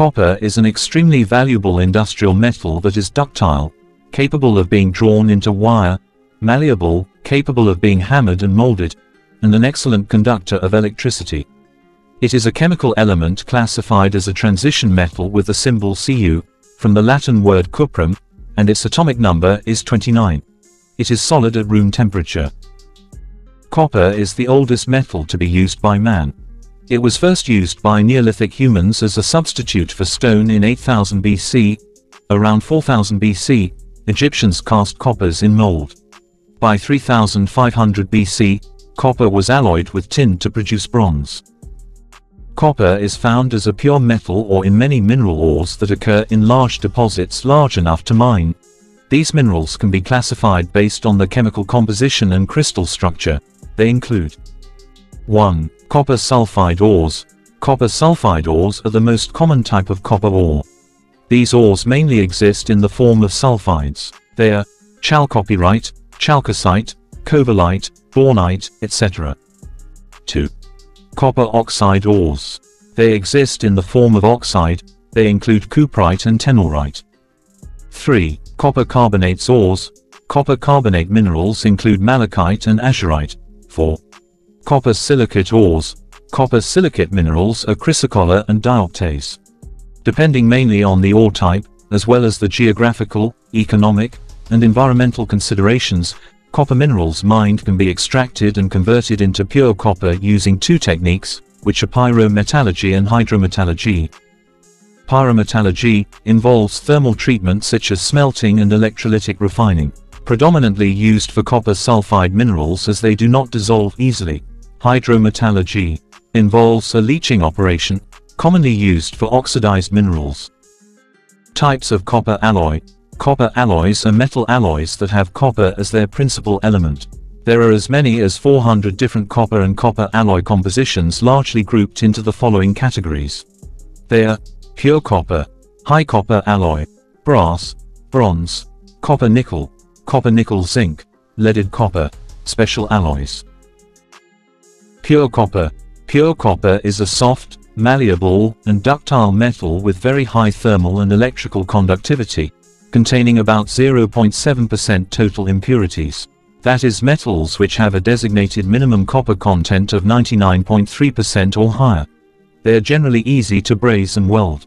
Copper is an extremely valuable industrial metal that is ductile, capable of being drawn into wire, malleable, capable of being hammered and molded, and an excellent conductor of electricity. It is a chemical element classified as a transition metal with the symbol Cu, from the Latin word cuprum, and its atomic number is 29. It is solid at room temperature. Copper is the oldest metal to be used by man. It was first used by Neolithic humans as a substitute for stone in 8000 BC. Around 4000 BC, Egyptians cast coppers in mold. By 3500 BC, copper was alloyed with tin to produce bronze. Copper is found as a pure metal or in many mineral ores that occur in large deposits large enough to mine. These minerals can be classified based on the chemical composition and crystal structure. They include 1. Copper sulfide ores. Copper sulfide ores are the most common type of copper ore. These ores mainly exist in the form of sulfides. They are chalcopyrite, chalcocite, covellite, bornite, etc. 2. Copper oxide ores. They exist in the form of oxide, they include cuprite and tenorite. 3. Copper carbonates ores. Copper carbonate minerals include malachite and azurite. 4. Copper silicate ores. Copper silicate minerals are chrysocolla and dioptase. Depending mainly on the ore type, as well as the geographical, economic, and environmental considerations, Copper minerals mined can be extracted and converted into pure copper using two techniques, which are pyrometallurgy and hydrometallurgy. Pyrometallurgy involves thermal treatment such as smelting and electrolytic refining, predominantly used for copper sulfide minerals as they do not dissolve easily. Hydrometallurgy involves a leaching operation, commonly used for oxidized minerals. Types of copper alloy Copper alloys are metal alloys that have copper as their principal element. There are as many as 400 different copper and copper alloy compositions largely grouped into the following categories. They are pure copper, high copper alloy, brass, bronze, copper nickel, copper nickel zinc, leaded copper, special alloys. Pure copper. Pure copper is a soft, malleable, and ductile metal with very high thermal and electrical conductivity containing about 0.7% total impurities. That is metals which have a designated minimum copper content of 99.3% or higher. They are generally easy to braze and weld.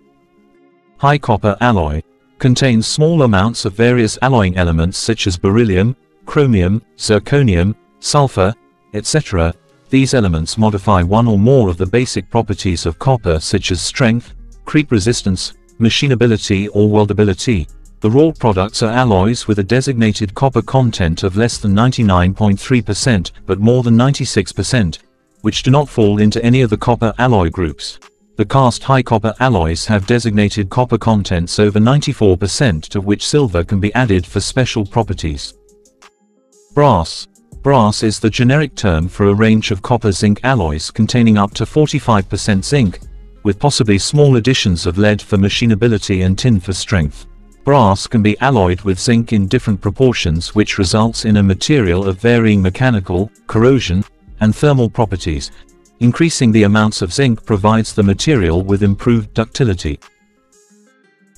High copper alloy contains small amounts of various alloying elements such as beryllium, chromium, zirconium, sulfur, etc. These elements modify one or more of the basic properties of copper such as strength, creep resistance, machinability or weldability. The wrought products are alloys with a designated copper content of less than 99.3% but more than 96%, which do not fall into any of the copper alloy groups. The cast high copper alloys have designated copper contents over 94% to which silver can be added for special properties. Brass. Brass is the generic term for a range of copper-zinc alloys containing up to 45% zinc, with possibly small additions of lead for machinability and tin for strength. Brass can be alloyed with zinc in different proportions which results in a material of varying mechanical, corrosion, and thermal properties. Increasing the amounts of zinc provides the material with improved ductility.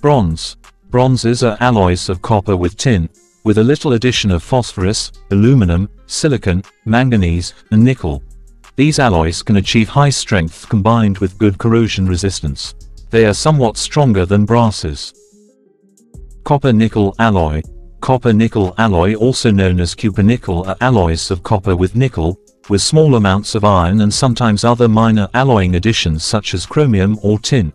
Bronze. Bronzes are alloys of copper with tin, with a little addition of phosphorus, aluminum, silicon, manganese, and nickel. These alloys can achieve high strength combined with good corrosion resistance. They are somewhat stronger than brasses. Copper-nickel alloy. Copper-nickel alloy also known as cupronickel are alloys of copper with nickel, with small amounts of iron and sometimes other minor alloying additions such as chromium or tin.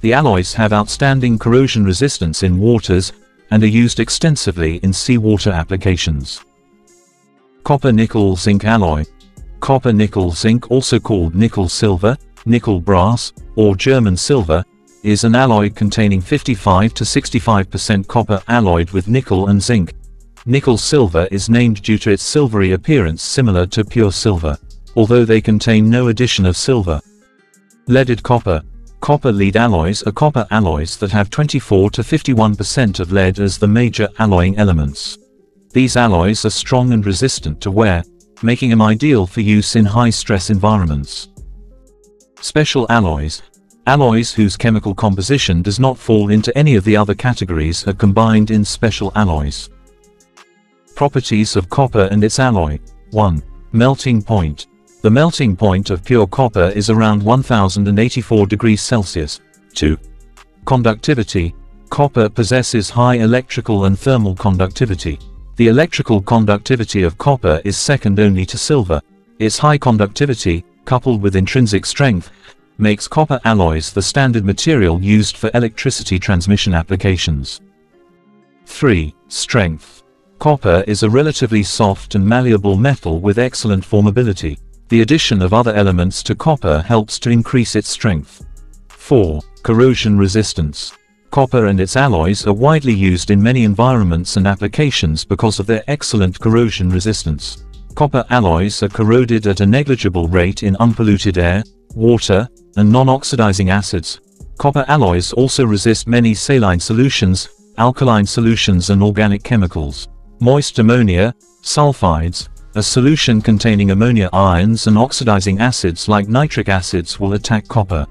The alloys have outstanding corrosion resistance in waters, and are used extensively in seawater applications. Copper-nickel-zinc alloy. Copper-nickel-zinc also called nickel-silver, nickel-brass, or German silver, is an alloy containing 55 to 65% copper alloyed with nickel and zinc. Nickel silver is named due to its silvery appearance similar to pure silver, although they contain no addition of silver. Leaded copper. Copper lead alloys are copper alloys that have 24 to 51% of lead as the major alloying elements. These alloys are strong and resistant to wear, making them ideal for use in high-stress environments. Special alloys, Alloys whose chemical composition does not fall into any of the other categories are combined in special alloys. Properties of copper and its alloy. 1. Melting point. The melting point of pure copper is around 1084 degrees Celsius. 2. Conductivity. Copper possesses high electrical and thermal conductivity. The electrical conductivity of copper is second only to silver. Its high conductivity, coupled with intrinsic strength, makes copper alloys the standard material used for electricity transmission applications. 3. Strength. Copper is a relatively soft and malleable metal with excellent formability. The addition of other elements to copper helps to increase its strength. 4. Corrosion resistance. Copper and its alloys are widely used in many environments and applications because of their excellent corrosion resistance. Copper alloys are corroded at a negligible rate in unpolluted air, water, and non-oxidizing acids. Copper alloys also resist many saline solutions, alkaline solutions and organic chemicals. Moist ammonia, sulfides, a solution containing ammonia ions and oxidizing acids like nitric acids will attack copper.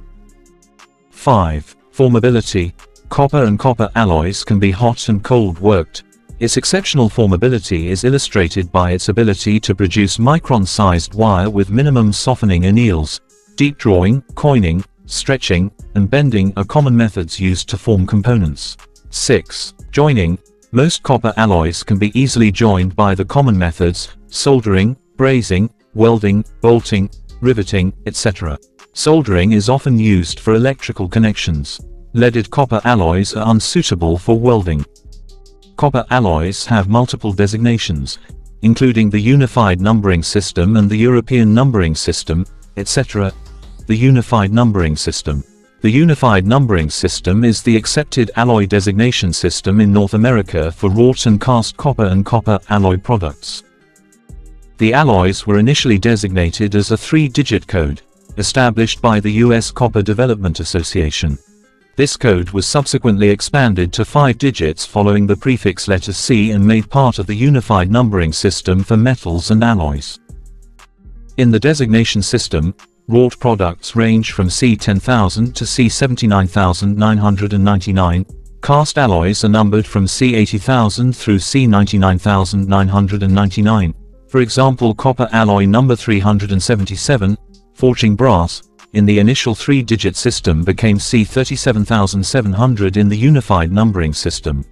5. Formability. Copper and copper alloys can be hot and cold worked. Its exceptional formability is illustrated by its ability to produce micron-sized wire with minimum softening anneals. Deep drawing, coining, stretching, and bending are common methods used to form components. 6. Joining. Most copper alloys can be easily joined by the common methods, soldering, brazing, welding, bolting, riveting, etc. Soldering is often used for electrical connections. Leaded copper alloys are unsuitable for welding. Copper alloys have multiple designations, including the Unified Numbering System and the European Numbering System, etc. The Unified Numbering System. The Unified Numbering System is the accepted alloy designation system in North America for wrought and cast copper and copper alloy products. The alloys were initially designated as a three-digit code, established by the U.S. Copper Development Association. This code was subsequently expanded to five digits following the prefix letter C and made part of the unified numbering system for metals and alloys. In the designation system, wrought products range from C10000 to C79999. Cast alloys are numbered from C80000 through C99999. For example copper alloy number 377, forging brass, in the initial three-digit system became C37700 in the unified numbering system.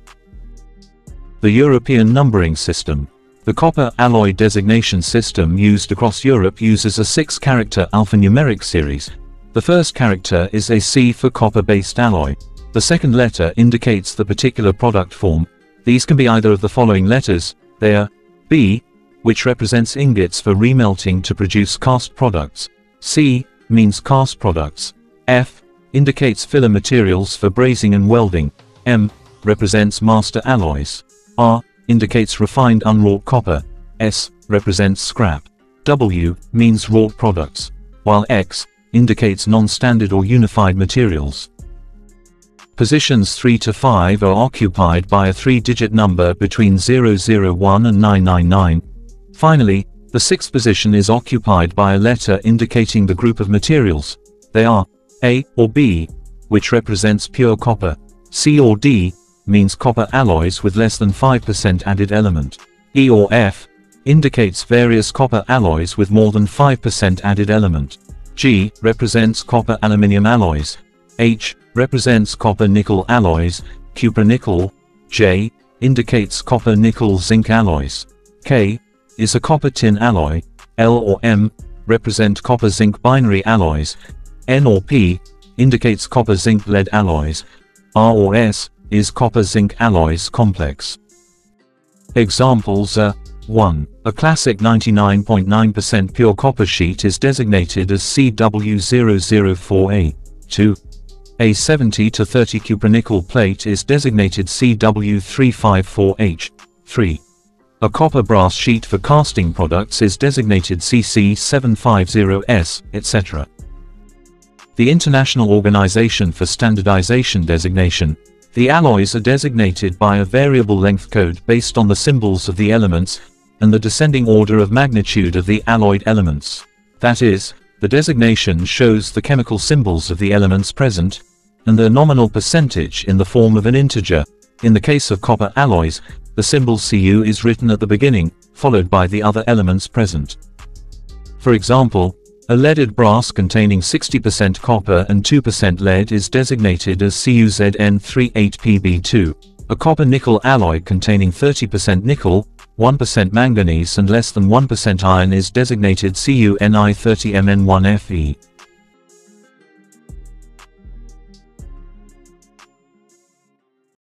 The European numbering system. The copper alloy designation system used across Europe uses a six-character alphanumeric series. The first character is a C for copper-based alloy. The second letter indicates the particular product form. These can be either of the following letters. They are B, which represents ingots for remelting to produce cast products. C, means cast products. F indicates filler materials for brazing and welding. M represents master alloys. R indicates refined unwrought copper. S represents scrap. W means wrought products, while X indicates non-standard or unified materials. Positions 3 to 5 are occupied by a three-digit number between 001 and 999. Finally, the sixth position is occupied by a letter indicating the group of materials. They are A or B, which represents pure copper. C or D means copper alloys with less than 5% added element. E or F indicates various copper alloys with more than 5% added element. G represents copper aluminium alloys. H represents copper nickel alloys, cupronickel. J indicates copper nickel zinc alloys. K is a copper tin alloy, L or M, represent copper zinc binary alloys, N or P, indicates copper zinc lead alloys, R or S, is copper zinc alloys complex. Examples are 1. A classic 99.9% pure copper sheet is designated as CW004A. 2. A 70 to 30 cupronickel plate is designated CW354H. 3. A copper brass sheet for casting products is designated CC750S, etc. The International Organization for Standardization designation. The alloys are designated by a variable length code based on the symbols of the elements and the descending order of magnitude of the alloyed elements. That is, the designation shows the chemical symbols of the elements present, and their nominal percentage in the form of an integer. In the case of copper alloys, the symbol Cu is written at the beginning, followed by the other elements present. For example, a leaded brass containing 60% copper and 2% lead is designated as CuZn38Pb2. A copper-nickel alloy containing 30% nickel, 1% manganese and less than 1% iron is designated CuNi30Mn1Fe.